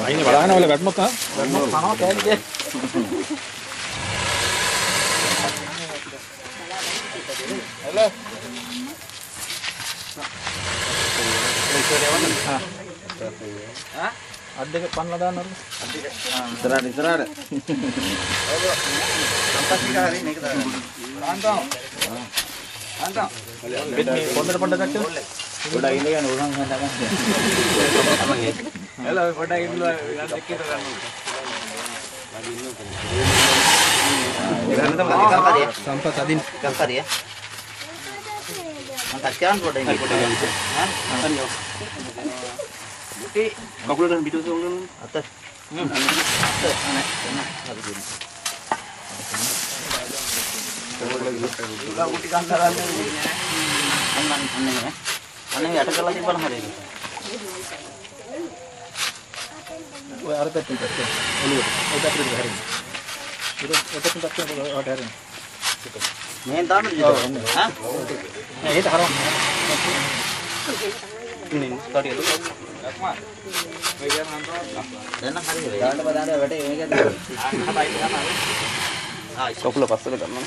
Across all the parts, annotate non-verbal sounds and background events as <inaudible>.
අයිනේ බලන්න වල වැටුනොත් ආ වැටුනොත් කනවා කෑලි හෙලෝ අත් දෙක පන්නලා දාන්න අර సంపత్ అది కంపది Aku udah video sebelum atas. Hmm. Atas. Atas. Atas. Atas. Atas. ඉන්නවා ගන්න එක්ක ගන්න සම්පත් අදින් කකුලට පිටුස උගන්න. අත. ඔය අර පැත්තෙන් පැත්තෙන් ඔළුවට ඔය පැත්තට හැරෙන්න ඒක ඔය පැත්තෙන් පැත්තෙන් ඔයාට හැරෙන්න මෙහෙන් දාන්න විදිහට. ඈ? නෑ ඒක හරවන්න ඉන්නේ ස්ටඩිය දුක. දැන් හරි වෙයි. දාන්න බදාන්න වැටේ මේක ආ කකුල පස්සට ගන්න. සම්පත් අර පැත්තට අර පැත්තට අර පැත්තට ඔළුවේ තෝරේ හැට හරවන්න අර පැත්තට ගන්න තවුඩ තවුඩ කරේ අරක තද කරන්නේ ලනු. ලනු තද වෙන්න හරි. ලනු. තා චුට්ටක් ගන්න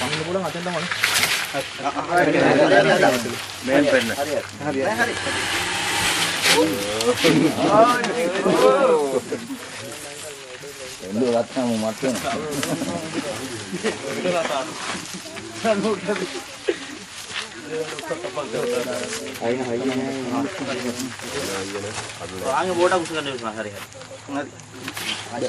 పనులు కూడా అత్యంతం మెయిన్ పెన్ రెండు రత్నము మొత్తం வாங்க போட்டா குசுங்க ஹரி ஹரி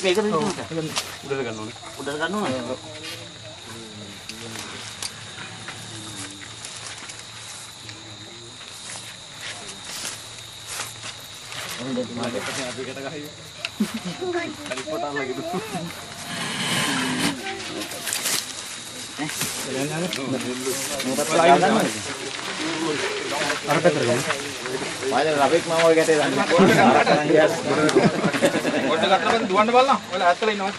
කරගෙන හොඳට කඩ දෙනවා මේ පොට ගන්න බෑ මේ පොට ගන්න මේක දෙන්න උඩට ගන්න ඕනේ. උඩට ගන්න ඕන. <laughs> අර පැත්තට ගන්න. මාලේ රබෙක් මාම ඔය ගැටේ දාන්න. <laughs> පොඩ්ඩ ගන්න බෑ දුවන්න බලන්න ඔයාලා ඇත්තලා ඉන්නවා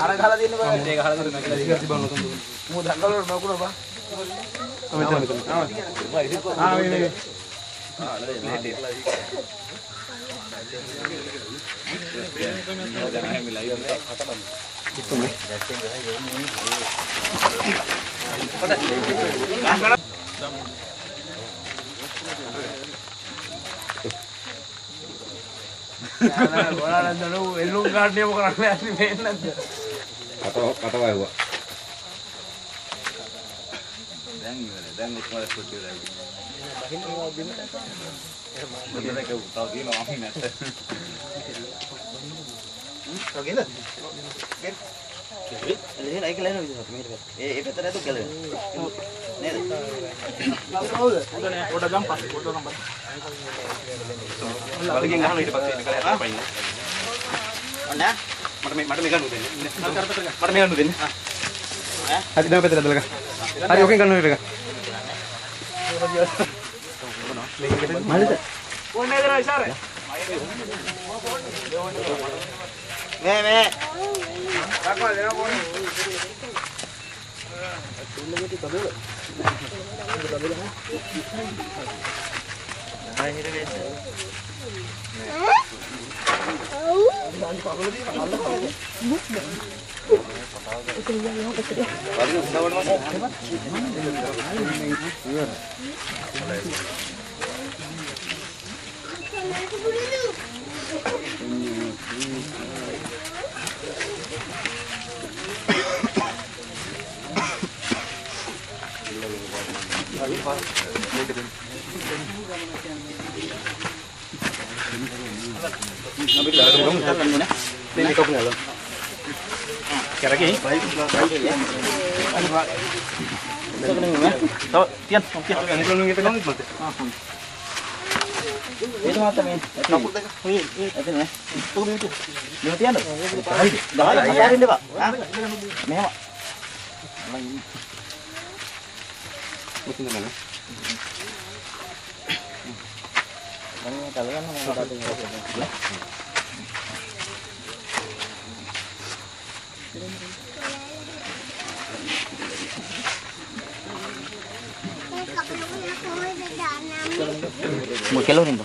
අර ගහලා දෙන්න බෑ. ඒක හරහා දෙන්න කියලා ඉතින් තිබුණා නෝතන් දුන්න මූ දඟල වල නකුල බා. මෙතන මෙතන ආ මේ මේ එල්ලුම් ගන්න යම කරන්න ඇති මේ නැද්ද? කට කට වහුවා. දැන් ඉවරයි. දැන් උස්මාල ස්කුටි වල. මොකද ඒක උතාව තියෙනවා අපි නැත්te. ඔකේද? එළියෙන් ඒක ලයින විදිහට මෙහෙට. ඒ ඒ පැත්තට ඇතු ගැලවෙන. නේද? කවුද උඩ නෑ උඩ ගම් පස්සේ උඩ ගම් පස්සේ බලකින් අහලා ඊට පස්සේ ඒක කරලා පයින්. අනේ මට මේ මට මේ ගන්න දෙන්න. මට මේ ගන්න දෙන්න. හරි දැන් පැත්තට ඇදලා ගන්න හරි ඔකෙන් ගන්න ඔය එක මේ මේ Oh. Ini kau punya lo. Kira lagi. තව තියන් තියන් Yang itu nunggu itu nunggu mati. ඒක මාත මේ කපුල් දෙක ඔය එතන නේ ඔක මෙහෙට මෙහෙට තියන්න හරිද ගහලා අතාරින්න එපා ආ මෙහෙම Mungkin mana? Ini kalian mau ada di mana? Mau kelor ini?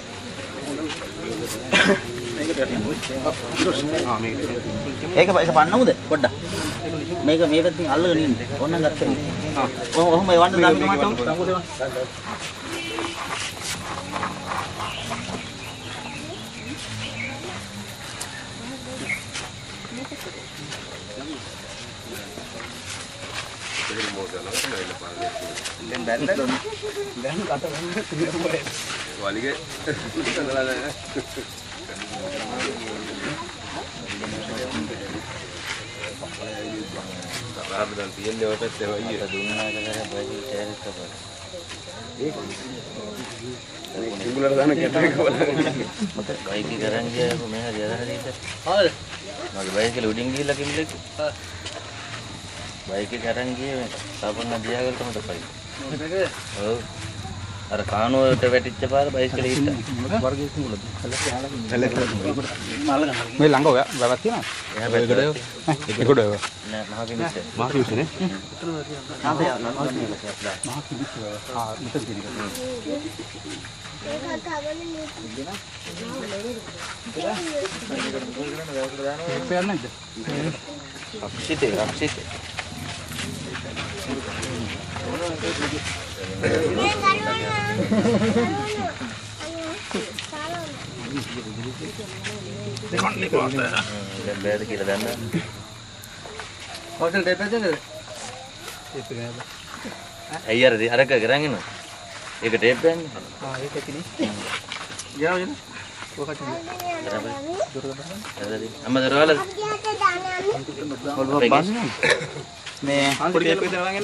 ඒක ඒක පන්නමුද පොඩ්ඩක්. මේක මේ පැත්තෙන් අල්ලගෙන ඉන්න. ඕනනම් ගත්තා. ආ. ඔහොම එවන්න දාන්න මට बाइक लगे बाइक करेंगे साबुन दिया तो අර කානුවට වැටිච්ච පාර එකේ හිටා. මේ ළඟ ඔය වැවක් තියෙනවද? එහා පැත්තට. ඒකට ඒකට ඒව. නෑ මහ කිමිස්ස. මහ කිව්සනේ. තාන්තේ යන්න ආ මෙතන තියෙන. පෙයන්නේ නැද්ද? රක්ෂිතේ රක්ෂිතේ. දැන් බෑද කියලා දන්නා. හොටල් දෙපැත්තේද? ඇයි අර අරක කරන් එනවා. ඒක ටේප් ගන්නේ. ආ ඒක ඇතිනේ. ගියා යන්න. ඔකට හරිද? අම්මා දරවල මේ පොඩි ටේප් එක දාලා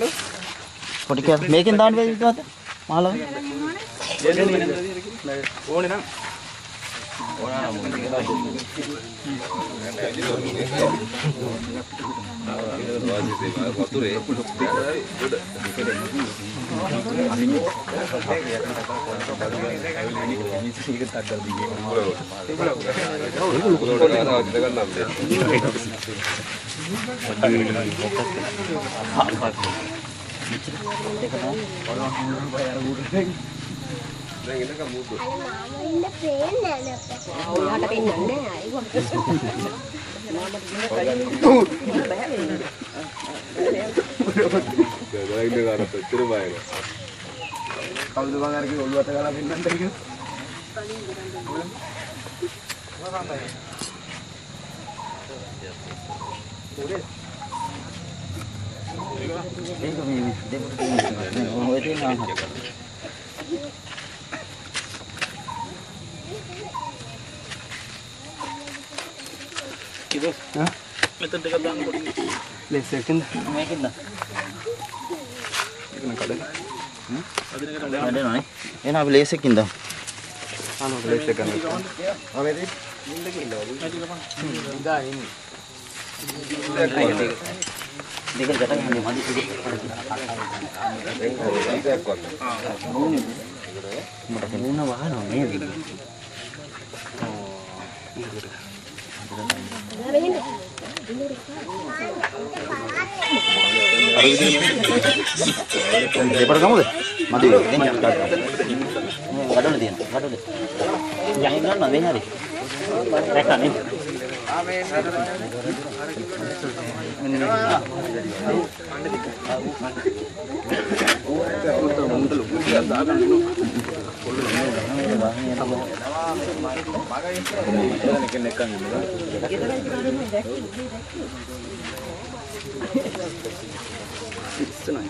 ಕೊಡಿಕೆ ಮೇಕಿನ ದಾನ್ ಬೇಕ ಇತ್ತು ಮಾಲ ಓಣಿನ කවුද බං අර කිව්ව ඔළුව අත ගාලා පෙන්නන්න කියලා? ඒක මේ දෙපොට ඔය තියෙනවා මෙතන ටිකක් දාන්න පොඩි. ලෙස් එකකින්ද? මේකෙන්ද ඒක නම් කඩේ. වැඩනවනේ එහෙනම් අපි ලේස් එකකින් දාමු ආනෝ ලෙස් එක ගන්න. ආ වේදී. ඉඳා ඉන්නේ. දෙක ගැට ගන්න මදි මට මුණ වහනවා නේද දෙපඩ ගමුද මදි දෙන්න ගඩොල තියෙන ගඩොල යහින් ගන්න මේ හරි. දැක්කනේ මේ ఇస్తున్నాయి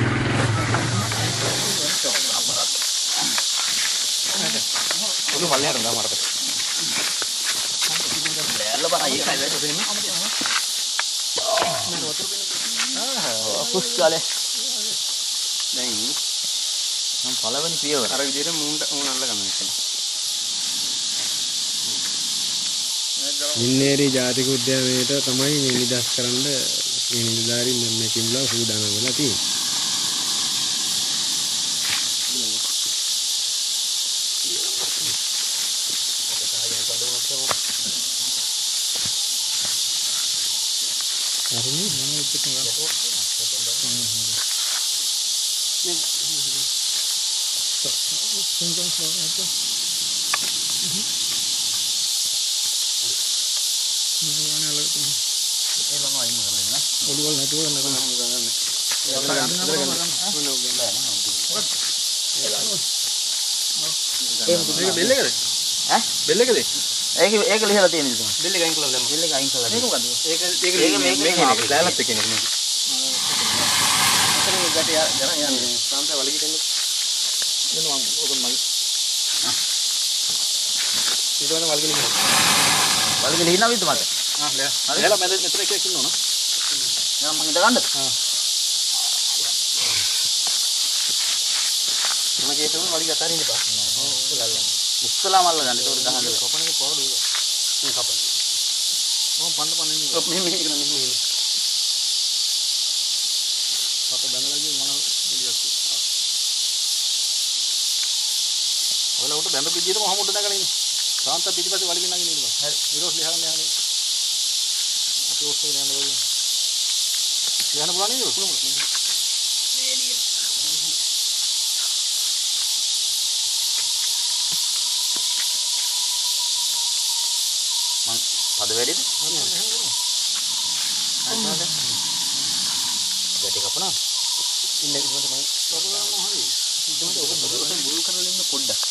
බැලලා බලන්න ඒකයි වැඩ දෙන්නේ කුස් කාලේ දැන් මම පළවෙනි පියවර අර විදිහට මූණට මූණ අල්ල ගන්න එක. මින්නේරි ජාතික උද්‍යානයට තමයි මේ නිදහස් කරන්න මේ නිලධාරීන් මේ කිම්ලා සූදානම් වෙලා තියෙන්නේ. හරිනේ මම එක්ක ඔළුවල් නැතුව නේද? මේක බෙල් එකද? ඈ බෙල් එකද? ඒක ඒක ලිහලා තියෙන ඉතින් බෙල් එක අයින් කළා දැම්මා. බිල් එක අයින් කළා මේක මොකද්ද? ඒක ඒක ඒක මේක මේක නේ. මේක ලෑල්ලත් එක්ක එන්නේ මේක. අතන ගැට යන යන්නේ. සාන්ත වලගිට එන්නේ. එනවා ඕක මගේ. ඊට වල වලගිට ඉන්නේ. වලගේ ලිහිනා විද්ද මට ආ ලෑ. ලෑල්ල මැද මෙතන එකක් ඉන්නවනේ. මම මම ඉඳ ගන්නද මම කේතේ වලගිට අතරින් ඉපා. ඉස්සලා මල්ල ගන්න ඒක ගහන්න කපන එක පාඩු ඒක. මේ කපන. මම පන්න පන්න ඉන්නේ. ඔව් මෙහෙම මෙහෙම මෙහෙම මෙහෙම. පත බඳලා ගිය මොන විදියක්. ඔයාලා උට බඳ පිටියටම ඔහම උඩ නැගලා ඉන්නේ. සාන්ත පිටිපස්සේ වලගෙන නැගින්න ඉන්න බෑ. හරි. විරෝස් ලියහන්න යන්නේ. අපි ඔස්සේ යන්න බෑ. ලියන්න පුළුවන් නේද? පුළුවන්. පද වැඩිද ගැටි කපනවා ඉන්නේ ඉතින් මම හරි. ඉතින් ඔක බුල් බුල් කරලා ඉන්න පොඩ්ඩක්.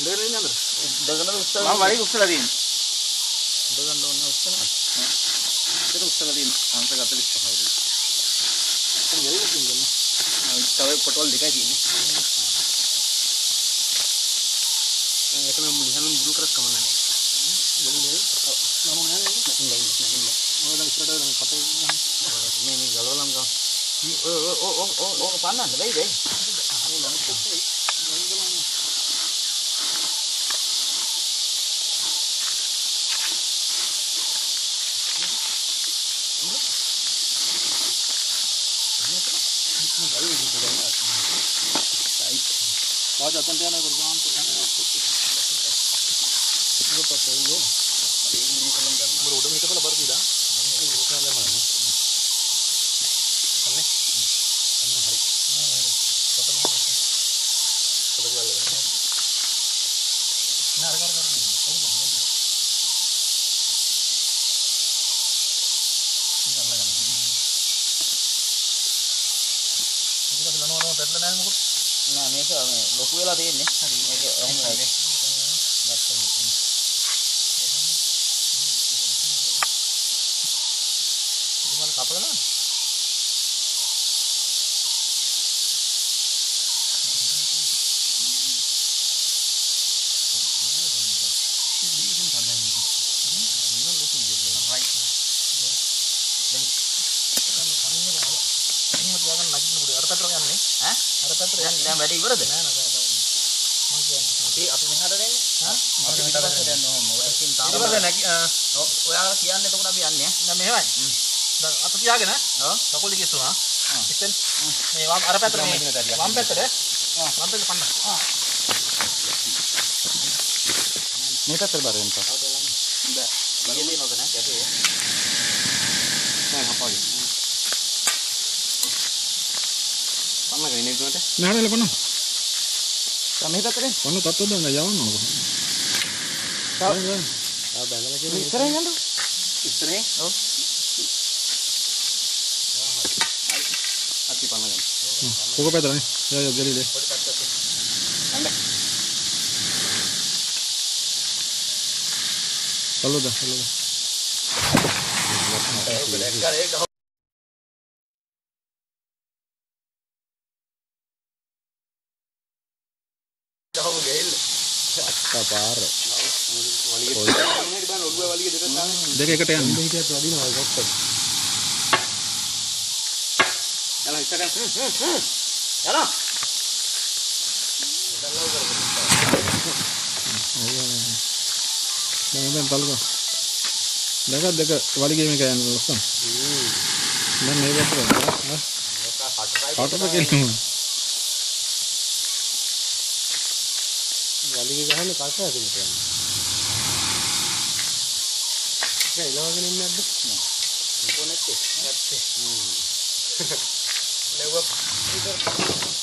අnder. ඉඳගෙන උස්සලා මම වරි උස්සලා තියෙන්නේ. ඉඳගන්න ඕන උස්සනවා ඒක උස්සලා තියෙන්නේ. අංශ 45යි. ඒක ගෙවිලා තියෙන්නේ. ආ තව පොටවල් දෙකයි තියෙන්නේ. ඒක නම් මුලින්ම බුරු කරස් කමන්නේ. ගෙවිලා මම නෑ නෑ ඉන්න ඉන්න ඉන්න. ඔය දැන් ඉස්සරහට කපේ මේ මේ ගලවලම් ගම ඕ ඕ ඕ ඕ ඕක පන්නන්න වෙයිද? තාජ రాజు అతను తేడా కొడుకు మీరు ఉడమ ఇటపల ಬರ್ತೀರಾ தெரியல நேரம் නෑ නෑ නෑ මේක මේ ලොකු වෙලා තියෙන්නේ. හරි. මේක ඔහොම ඉතින් කපලා දාන්න ඈ? දැන් දැන් වැඩි ඉවරද? අපි අපි මෙහාට දෙන්නේ. අපි පිටපස්සට යන්න ඕම. ඔයකින් තාම ඔව්, ඔයාලා කියන්නේ එතකොට අපි යන්නේ ඈ. දැන් මෙහෙමයි. දැන් අත තියාගෙන ඔව්. කකුල් දෙක ඉස්සුනා. ඉතින් මේ වම් අර පැත්තට මේ වම් පැත්තට වම් පැත්තට පන්න. මේ පැත්තට බර වෙන්න. ඊයේ දිනවද නෑ කැටේ. නෑ හපාගේ. පන්න ගන්නේ නේද? නෑ නෑ ලපන්න. මේ පැත්තට පන්න තත්ත්ව දාන්න යවන්න ඕක. ඉස්සරහින් යන්න. ඉස්සරහින්? ඔව්. අති පන්න ගන්න. ඕක පැත්තනේ. යා යා ගලිලේ. හලෝද හලෝද. පාර දෙක එකට යන්න. හිටියත් වදිනවා ඒක ඔක්කොම. යලා ඉස්සරහින්. යනවා. දැන් දැන් තල්කෝ. දෙක දෙක වලිගේ මේක යන්න ලස්සන. දැන් මේ පැත්තට. කටට කෙලිනවා. වලිගේ ගහන්නේ කට ඇතුලට යනවා. ඒක එලවගෙන ඉන්නේ නැද්ද? <laughs>